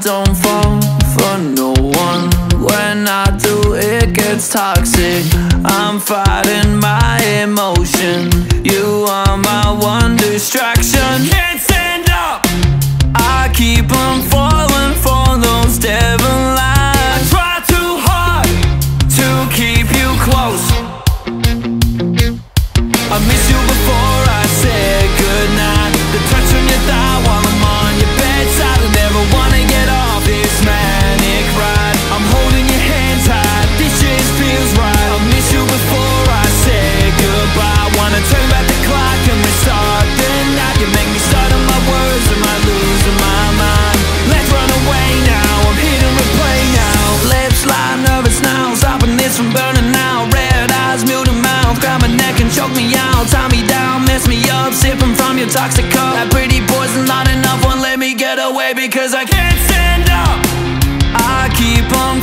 don't fall for no one. When I do, it gets toxic. I'm fighting my emotion. You are my one distraction. Can't stand up. I keep on falling for those devil lies. I try too hard to keep you close. Choke me out. Tie me down, mess me up. Sipping from your toxic cup. That pretty poison not enough. Won't let me get away because I can't stand up. I keep on